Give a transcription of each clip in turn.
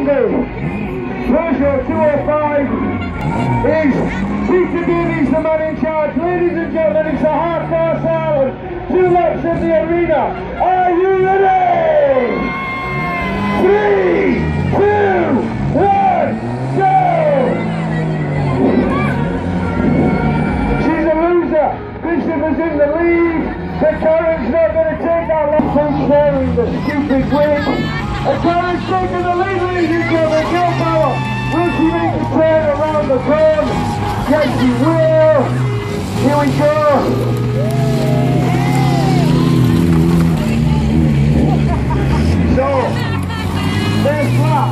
Bingo. Peugeot 205 is Peter Davies, the man in charge. Ladies and gentlemen, it's a half-past hour, two laps of the arena. Are you ready? Three, two, one, go! She's a loser. Is in the lead. The current's not going to take that long from sharing the stupid win. And Karen's taking the lead, and gentlemen. Go power. Will she make the turn around the turn? Yes, she will. Here we go. So, first lap.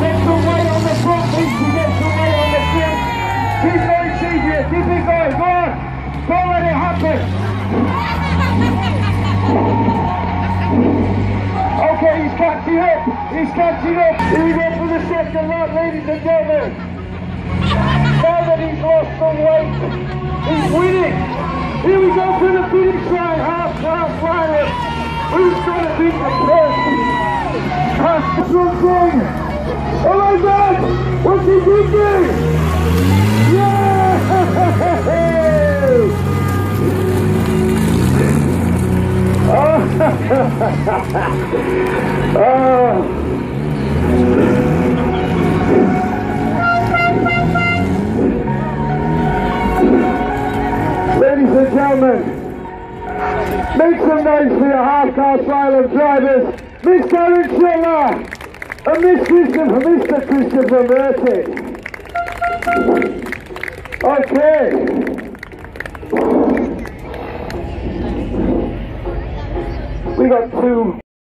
Get some weight on the front, Get some weight on the front. Keep going. Keep it going. Go on. Don't let it happen. Catching up. He's catching up. We go for the second lap, ladies and gentlemen. Now that he's lost some weight, he's winning. Here we go to the finish line, half half final. Who's going to be the first? Pass something. Oh. Ladies and gentlemen, make some noise for your half-cast silent drivers, Miss Karen and Miss Christopher, Mr. Christopher Murphy. Okay. We got two